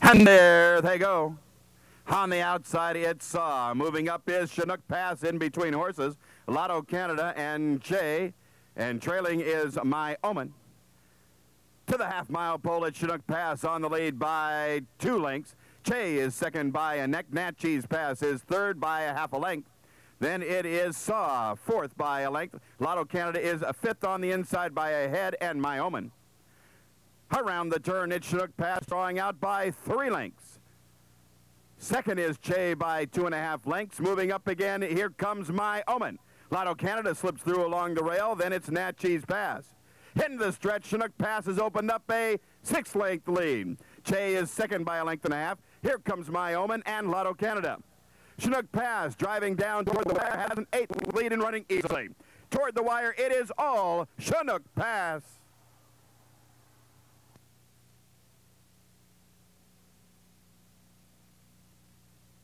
And there they go. On the outside, it's Saw. Moving up is Chinook Pass in between horses. Lotto Canada and Che. And trailing is My Omen. To the half mile pole at Chinook Pass on the lead by two lengths. Che is second by a neck. Nat Natchez Pass is third by a half a length. Then it is Saw, fourth by a length. Lotto Canada is a fifth on the inside by a head, and My Omen. Around the turn, it's Chinook Pass, drawing out by three lengths. Second is Che by two and a half lengths. Moving up again, here comes My Omen. Lotto Canada slips through along the rail, then it's Natchez Pass. Into the stretch, Chinook Pass has opened up a six-length lead. Che is second by a length and a half. Here comes My Omen and Lotto Canada. Chinook Pass driving down toward the wire has an eight lead and running easily. Toward the wire, it is all Chinook Pass.